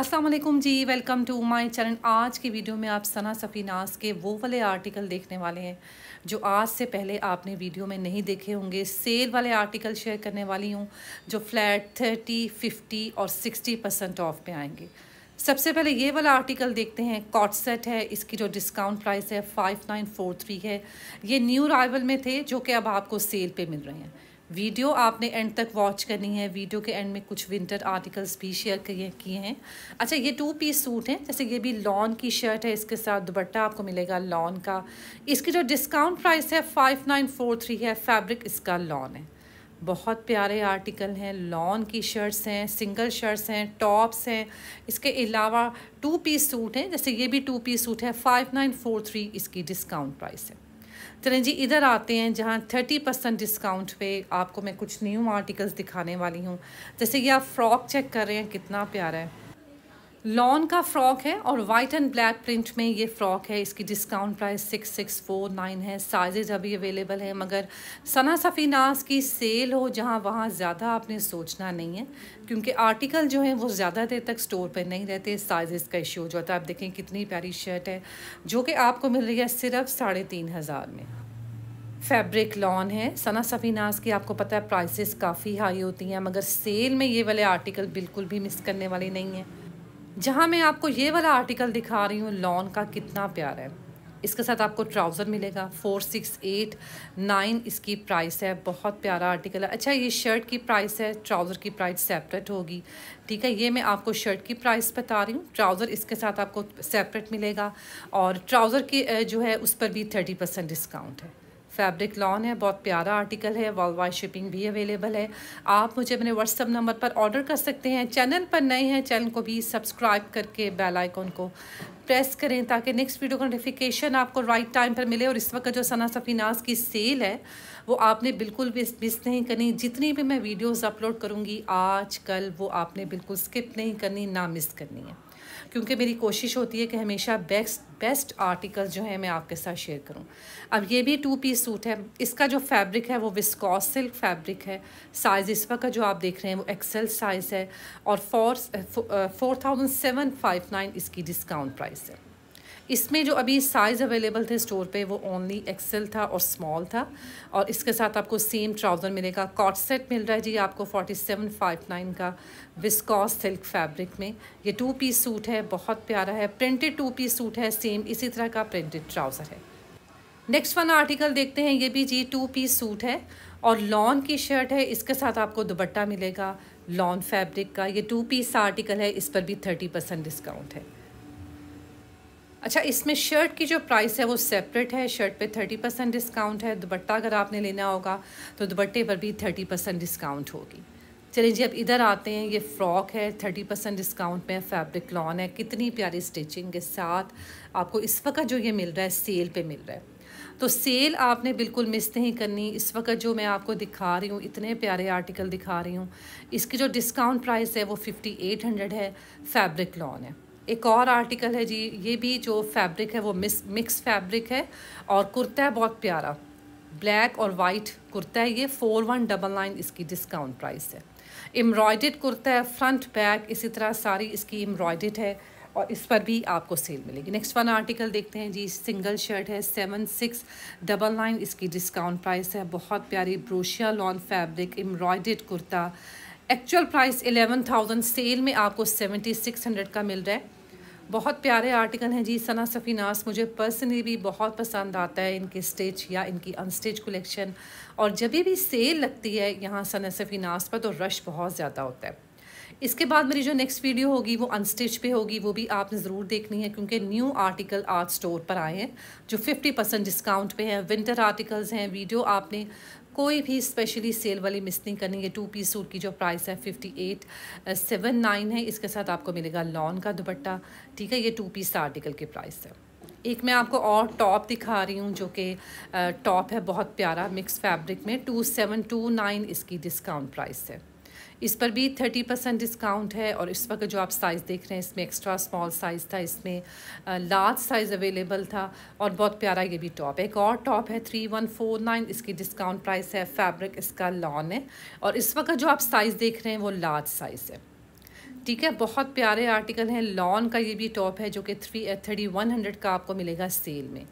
वालेकुम जी, welcome to my channel. आज की वीडियो में आप सना सफ़ीनास के वो वाले आर्टिकल देखने वाले हैं, जो आज से पहले आपने वीडियो में नहीं देखे होंगे। सेल वाले आर्टिकल शेयर करने वाली हूँ, जो फ्लैट थर्टी, फिफ्टी और सिक्सटी परसेंट ऑफ़ पे आएँगे। सबसे पहले ये वाला आर्टिकल देखते हैं। कॉट सेट है, इसकी जो डिस्काउंट प्राइस है, फाइव नाइन फोर थ्री है। ये न्यू राइवल में थे, जो कि अब आपको सेल पर मिल रहे हैं। वीडियो आपने एंड तक वॉच करनी है। वीडियो के एंड में कुछ विंटर आर्टिकल्स भी शेयर किए किए हैं। अच्छा ये टू पीस सूट हैं। जैसे ये भी लॉन की शर्ट है, इसके साथ दुपट्टा आपको मिलेगा लॉन का। इसकी जो डिस्काउंट प्राइस है फाइव नाइन फोर थ्री है। फैब्रिक इसका लॉन है। बहुत प्यारे आर्टिकल हैं। लॉन की शर्ट्स हैं सिंगल शर्ट्स हैं टॉप्स हैं। इसके अलावा टू पीस सूट हैं। जैसे ये भी टू पीस सूट है फाइव नाइन फोर थ्री इसकी डिस्काउंट प्राइस है। चलें जी इधर आते हैं जहाँ थर्टी परसेंट डिस्काउंट पे आपको मैं कुछ न्यू आर्टिकल्स दिखाने वाली हूँ। जैसे कि आप फ्रॉक चेक कर रहे हैं, कितना प्यारा है। लॉन का फ्रॉक है और वाइट एंड ब्लैक प्रिंट में ये फ़्रॉक है। इसकी discount price six six four nine है। साइजेज अभी अवेलेबल है, मगर सना सफ़ीनास की सेल हो जहाँ वहाँ ज़्यादा आपने सोचना नहीं है, क्योंकि आर्टिकल जो है वो ज़्यादा देर तक स्टोर पर नहीं रहते। साइजेस का इशू हो जाता है। आप देखें कितनी प्यारी शर्ट है, जो कि आपको मिल रही है सिर्फ़ साढ़े तीन हज़ार में। फैब्रिक लॉन है। सना सफ़ीनास की आपको पता है प्राइसेस काफ़ी हाई होती हैं, मगर सेल में ये वाले आर्टिकल बिल्कुल भी मिस करने वाले नहीं हैं। जहाँ मैं आपको ये वाला आर्टिकल दिखा रही हूँ लॉन का कितना प्यारा है। इसके साथ आपको ट्राउज़र मिलेगा फोर सिक्स एट नाइन इसकी प्राइस है, बहुत प्यारा आर्टिकल है। अच्छा ये शर्ट की प्राइस है ट्राउज़र की प्राइस सेपरेट होगी। ठीक है, ये मैं आपको शर्ट की प्राइस बता रही हूँ। ट्राउज़र इसके साथ आपको सेपरेट मिलेगा और ट्राउज़र की जो है, उस पर भी थर्टी परसेंट डिस्काउंट है। फैब्रिक लॉन है, बहुत प्यारा आर्टिकल है वर्ल्ड वाइड शिपिंग भी अवेलेबल है। आप मुझे अपने व्हाट्सअप नंबर पर ऑर्डर कर सकते हैं। चैनल पर नए हैं, चैनल को भी सब्सक्राइब करके बेल आइकॉन को प्रेस करें ताकि नेक्स्ट वीडियो का नोटिफिकेशन आपको राइट टाइम पर मिले और इस वक्त जो सना सफ़ीनाज की सेल है, वो आपने बिल्कुल भी मिस नहीं करनी। जितनी भी मैं वीडियोज़ अपलोड करूँगी आज कल वो आपने बिल्कुल स्किप नहीं करनी, ना मिस करनी है। क्योंकि मेरी कोशिश होती है कि हमेशा बेस्ट बेस्ट आर्टिकल जो है मैं आपके साथ शेयर करूँ। अब ये भी टू पीस सूट है। इसका जो फैब्रिक है, वो विस्कॉस सिल्क फैब्रिक है। साइज़ इस वक्त जो आप देख रहे हैं, वो एक्सेल साइज़ है और four four thousand seven five nine इसकी डिस्काउंट प्राइस है। इसमें जो अभी साइज़ अवेलेबल थे स्टोर पे, वो ओनली एक्सेल था और स्मॉल था। और इसके साथ आपको सेम ट्राउज़र मिलेगा। कॉट सेट मिल रहा है जी आपको फोर्टी सेवन फाइव नाइन का विस्कॉस सिल्क फैब्रिक में। ये टू पीस सूट है, बहुत प्यारा है। प्रिंटेड टू पीस सूट है सेम इसी तरह का प्रिंटेड ट्राउज़र है। नेक्स्ट वन आर्टिकल देखते हैं, ये भी जी टू पीस सूट है। और लॉन की शर्ट है, इसके साथ आपको दुबट्टा मिलेगा लॉन फैब्रिक का। ये टू पीस आर्टिकल है, इस पर भी थर्टी परसेंट डिस्काउंट है। अच्छा इसमें शर्ट की जो प्राइस है वो सेपरेट है? शर्ट पे थर्टी परसेंट डिस्काउंट है दुबट्टा अगर आपने लेना होगा तो दुबट्टे पर भी थर्टी परसेंट डिस्काउंट होगी। चलिए जी, अब इधर आते हैं, ये फ्रॉक है थर्टी परसेंट डिस्काउंट में फैब्रिक लॉन है। कितनी प्यारी स्टिचिंग के साथ आपको इस वक्त जो ये मिल रहा है सेल पे मिल रहा है। तो सेल आपने बिल्कुल मिस नहीं करनी। इस वक्त जो मैं आपको दिखा रही हूँ, इतने प्यारे आर्टिकल दिखा रही हूँ, इसकी जो डिस्काउंट प्राइस है वो फिफ्टी एट हंड्रेड है फैब्रिक लॉन है। एक और आर्टिकल है जी, ये भी जो फैब्रिक है, वो मिस, मिक्स फैब्रिक है और कुर्ता है, बहुत प्यारा। ब्लैक और वाइट कुर्ता है, ये फोर वन डबल नाइन इसकी डिस्काउंट प्राइस है। एम्ब्रॉयडेड कुर्ता है, फ्रंट, बैक, इसी तरह सारी इसकी एम्ब्रॉयडेड है और इस पर भी आपको सेल मिलेगी। नेक्स्ट वन आर्टिकल देखते हैं जी, सिंगल शर्ट है, सेवन सिक्स डबल नाइन इसकी डिस्काउंट प्राइस है। बहुत प्यारी ब्रोशिया lawn fabric embroidered kurta. Actual price eleven thousand, sale में आपको सेवेंटी सिक्स हंड्रेड का मिल रहा है। बहुत प्यारे आर्टिकल हैं जी, सना सफ़ीनास मुझे पर्सनली भी बहुत पसंद आता है इनके स्टेज या इनकी अनस्टेज कलेक्शन और जब भी सेल लगती है यहाँ सना सफ़ीनास पर तो रश बहुत ज़्यादा होता है। इसके बाद मेरी जो नेक्स्ट वीडियो होगी, वो अनस्टिच पे होगी, वो भी आपने ज़रूर देखनी है, क्योंकि न्यू आर्टिकल आज स्टोर पर आए हैं, जो 50 परसेंट डिस्काउंट पे हैं। विंटर आर्टिकल्स हैं वीडियो आपने कोई भी स्पेशली सेल वाली मिस नहीं करनी है टू पीस सूट की जो प्राइस है फिफ्टी एट सेवन नाइन है, इसके साथ आपको मिलेगा लॉन का दुपट्टा, ठीक है? ये टू पीस आर्टिकल की प्राइस है। एक मैं आपको और टॉप दिखा रही हूँ जो कि टॉप है, बहुत प्यारा मिक्स फैब्रिक में टू सेवन टू नाइन इसकी डिस्काउंट प्राइस है। इस पर भी थर्टी परसेंट डिस्काउंट है और इस वक्त जो आप साइज़ देख रहे हैं, इसमें एक्स्ट्रा स्मॉल साइज़ था, इसमें लार्ज साइज़ अवेलेबल था और बहुत प्यारा ये भी टॉप है। एक और टॉप है थ्री वन फोर नाइन इसकी डिस्काउंट प्राइस है फैब्रिक इसका लॉन है और इस वक्त जो आप साइज़ देख रहे हैं वो लार्ज साइज़ है। ठीक है, बहुत प्यारे आर्टिकल हैं लॉन का ये भी टॉप है जो कि थ्री थर्टी वन हंड्रेड का आपको मिलेगा सेल में।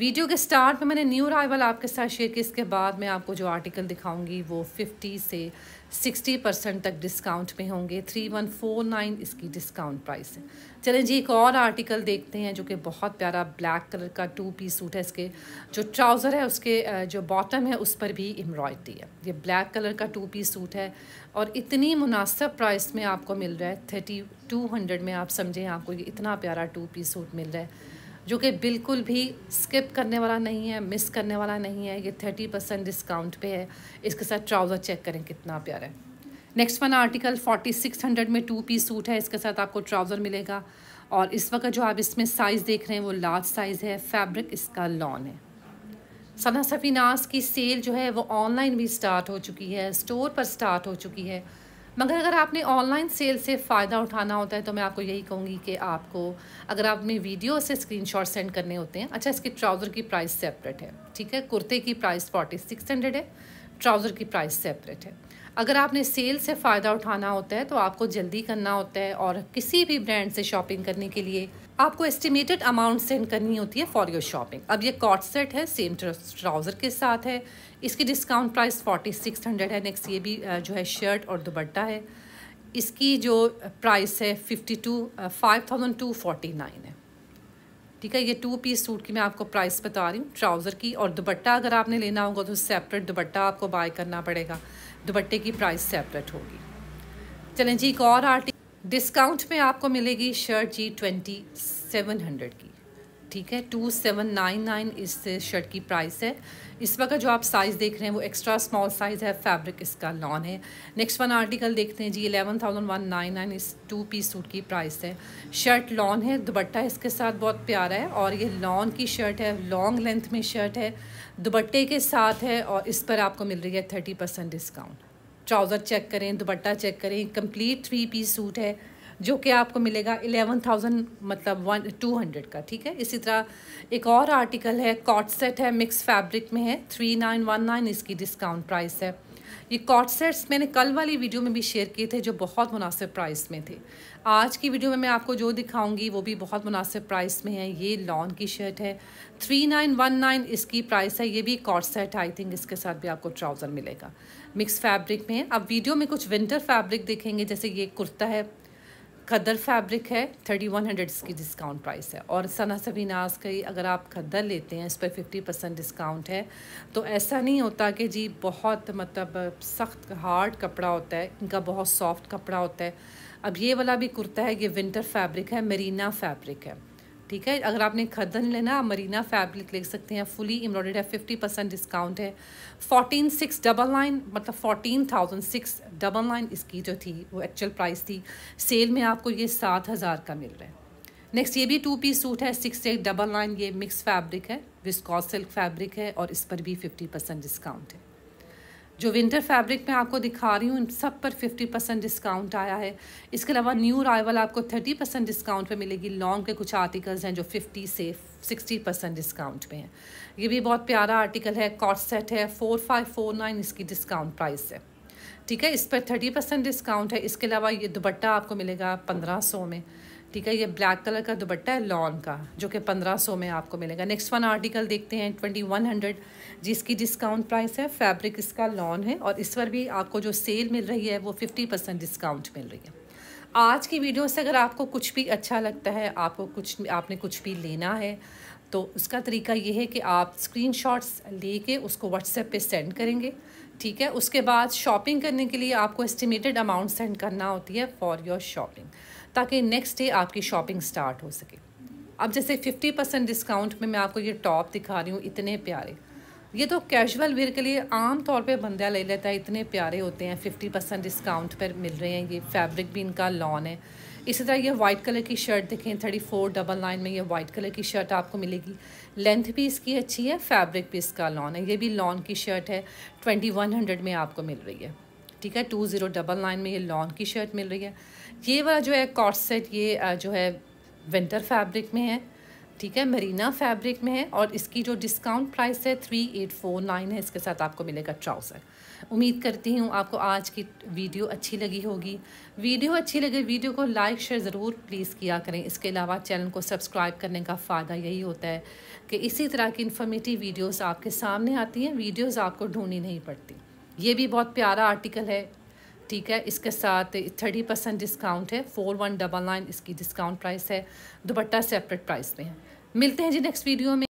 वीडियो के स्टार्ट में मैंने न्यू अराइवल आपके साथ शेयर की, इसके बाद मैं आपको जो आर्टिकल दिखाऊँगी, वो 50 से 60 परसेंट तक डिस्काउंट में होंगे। 3149 इसकी डिस्काउंट प्राइस है। चलें जी, एक और आर्टिकल देखते हैं जो कि बहुत प्यारा ब्लैक कलर का टू पीस सूट है। इसके जो ट्राउज़र है, उसके जो बॉटम है, उस पर भी एम्ब्रॉयडरी है। ये ब्लैक कलर का टू पीस सूट है और इतनी मुनासिब प्राइस में आपको मिल रहा है। थर्टी टू हंड्रेड में आप समझें, आपको ये इतना प्यारा टू पीस सूट मिल रहा है। जो कि बिल्कुल भी स्किप करने वाला नहीं है मिस करने वाला नहीं है, ये थर्टी परसेंट डिस्काउंट पे है। इसके साथ ट्राउज़र चेक करें कितना प्यारा है। Next one article forty six hundred में टू पीस सूट है, इसके साथ आपको ट्राउज़र मिलेगा। और इस वक्त जो आप इसमें साइज़ देख रहे हैं, वो लार्ज साइज़ है फैब्रिक इसका लॉन है। सना सफ़ीनास की सेल जो है, वो ऑनलाइन भी स्टार्ट हो चुकी है स्टोर पर स्टार्ट हो चुकी है। मगर अगर आपने ऑनलाइन सेल से फ़ायदा उठाना होता है तो मैं आपको यही कहूँगी कि आपको अगर आपने वीडियो से स्क्रीनशॉट सेंड करने होते हैं अच्छा इसके ट्राउज़र की प्राइस सेपरेट है, ठीक है? कुर्ते की प्राइस फोर्टी सिक्स हंड्रेड है ट्राउज़र की प्राइस सेपरेट है। अगर आपने सेल से फ़ायदा उठाना होता है तो आपको जल्दी करना होता है, और किसी भी ब्रांड से शॉपिंग करने के लिए आपको एस्टिमेटेड अमाउंट सेंड करनी होती है फॉर योर शॉपिंग अब ये कॉट सेट है सेम ट्राउज़र के साथ है. इसकी discount price forty six hundred है नेक्स्ट ये भी जो है शर्ट और दुबट्टा है. इसकी जो प्राइस है fifty two five thousand two forty nine है. ठीक है, ये टू पीस सूट की मैं आपको प्राइस बता रही हूँ. ट्राउज़र की और दुबट्टा अगर आपने लेना होगा तो सेपरेट दुबट्टा आपको बाय करना पड़ेगा. दुबट्टे की प्राइस सेपरेट होगी. चलें जी, एक और आर्टिकल डिस्काउंट में आपको मिलेगी शर्ट जी ट्वेंटी सेवन हंड्रेड की। ठीक है, टू सेवन नाइन नाइन इस शर्ट की प्राइस है। इस वक्त जो आप साइज़ देख रहे हैं, वो एक्स्ट्रा स्मॉल साइज़ है फैब्रिक इसका लॉन है। नेक्स्ट वन आर्टिकल देखते हैं जी eleven thousand one nine nine इस टू पीस सूट की प्राइस है। शर्ट लॉन है दुबट्टा इसके साथ बहुत प्यारा है और ये लॉन की शर्ट है लॉन्ग लेंथ में शर्ट है दुबट्टे के साथ है और इस पर आपको मिल रही है thirty percent discount trouser check करें, दुपट्टा चेक करें, कंप्लीट थ्री पीस सूट है, जो कि आपको मिलेगा एलेवन थाउज़ेंड मतलब वन टू हंड्रेड का, ठीक है? इसी तरह एक और आर्टिकल है कॉट सेट है मिक्स फैब्रिक में है थ्री नाइन वन नाइन इसकी डिस्काउंट प्राइस है। ये कॉट सेट्स मैंने कल वाली वीडियो में भी शेयर किए थे जो बहुत मुनासिब प्राइस में थे। आज की वीडियो में मैं आपको जो दिखाऊँगी, वो भी बहुत मुनासिब प्राइस में है। ये लॉन की शर्ट है। थ्री नाइन वन नाइन इसकी प्राइस है। ये भी कॉट सेट आई थिंक इसके साथ भी आपको ट्राउज़र मिलेगा। मिक्स फैब्रिक में। है अब वीडियो में कुछ विंटर फैब्रिक देखेंगे, जैसे ये कुर्ता है खद्दर फैब्रिक है, थर्टी वन हंड्रेड इसकी डिस्काउंट प्राइस है। और सना सबीनाज का अगर आप खद्दर लेते हैं, इस पर फिफ्टी परसेंट डिस्काउंट है तो ऐसा नहीं होता कि जी बहुत मतलब सख्त हार्ड कपड़ा होता है, इनका बहुत सॉफ्ट कपड़ा होता है। अब ये वाला भी कुर्ता है, ये विंटर फैब्रिक है मरीना फैब्रिक है। ठीक है? अगर आपने खदन लेना आप मरीना फैब्रिक ले सकते हैं, फुली एम्ब्रॉयड है फिफ्टी परसेंट डिस्काउंट है। फोर्टीन सिक्स डबल नाइन मतलब fourteen thousand six double nine इसकी जो थी, वो एक्चुअल प्राइस थी। सेल में आपको ये सात हज़ार का मिल रहा है। नेक्स्ट ये भी टू पीस सूट है सिक्स एट डबल नाइन ये मिक्स फैब्रिक है विस्कॉस सिल्क फैब्रिक है और इस पर भी फिफ्टी परसेंट डिस्काउंट है। जो विंटर फैब्रिक मैं आपको दिखा रही हूँ, इन सब पर फिफ्टी परसेंट डिस्काउंट आया है। इसके अलावा न्यू राइवल आपको थर्टी परसेंट डिस्काउंट पे मिलेगी। लॉन्ग के कुछ आर्टिकल्स हैं जो फिफ्टी से सिक्सटी परसेंट डिस्काउंट पे हैं। ये भी बहुत प्यारा आर्टिकल है कॉट सेट है फोर फाइव फोर नाइन इसकी डिस्काउंट प्राइस है। ठीक है, इस पर थर्टी परसेंट डिस्काउंट है। इसके अलावा ये दुपट्टा आपको मिलेगा पंद्रह सौ में। ठीक है, ये ब्लैक कलर का दुपट्टा है लॉन का, जो कि पंद्रह सौ में आपको मिलेगा। नेक्स्ट वन आर्टिकल देखते हैं ट्वेंटी वन हंड्रेड जिसकी डिस्काउंट प्राइस है फैब्रिक इसका लॉन है, और इस पर भी आपको जो सेल मिल रही है, वो फिफ्टी परसेंट डिस्काउंट मिल रही है। आज की वीडियो से अगर आपको कुछ भी अच्छा लगता है, आपको कुछ, आपने कुछ भी लेना है तो उसका तरीका ये है कि आप स्क्रीनशॉट्स लेके उसको व्हाट्सएप पे सेंड करेंगे, ठीक है? उसके बाद शॉपिंग करने के लिए आपको एस्टिमेटेड अमाउंट सेंड करना होती है फॉर योर शॉपिंग ताकि नेक्स्ट डे आपकी शॉपिंग स्टार्ट हो सके। अब जैसे फिफ्टी परसेंट डिस्काउंट में मैं आपको ये टॉप दिखा रही हूँ, इतने प्यारे। ये तो कैजुअल वेयर के लिए आम तौर पे बंदा ले लेता है, इतने प्यारे होते हैं फिफ्टी परसेंट डिस्काउंट पर मिल रहे हैं। ये फैब्रिक भी इनका लॉन है। इसी तरह ये वाइट कलर की शर्ट देखें थर्टी फोर डबल नाइन में ये वाइट कलर की शर्ट आपको मिलेगी। लेंथ भी इसकी अच्छी है फैब्रिक भी इसका लॉन है। ये भी लॉन की शर्ट है ट्वेंटी वन हंड्रेड में आपको मिल रही है। ठीक है टू ज़ीरो डबल नाइन में ये लॉन की शर्ट मिल रही है। ये वाला जो है कॉट सेट ये जो है विंटर फैब्रिक में है, ठीक है मरीना फैब्रिक में है और इसकी जो डिस्काउंट प्राइस है थ्री एट फोर नाइन है, इसके साथ आपको मिलेगा ट्राउज़र उम्मीद करती हूँ आपको आज की वीडियो अच्छी लगी होगी। वीडियो अच्छी लगे, वीडियो को लाइक शेयर ज़रूर प्लीज़ किया करें। इसके अलावा चैनल को सब्सक्राइब करने का फ़ायदा यही होता है कि इसी तरह की इन्फॉर्मेटिव वीडियोस आपके सामने आती हैं वीडियोस आपको ढूंढनी नहीं पड़ती। ये भी बहुत प्यारा आर्टिकल है, ठीक है? इसके साथ थर्टी परसेंट डिस्काउंट है फोर वन डबल नाइन इसकी डिस्काउंट प्राइस है, दुपट्टा सेपरेट प्राइस में है। मिलते हैं जी नेक्स्ट वीडियो में।